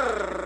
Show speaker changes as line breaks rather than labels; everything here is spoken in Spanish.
¡Arr!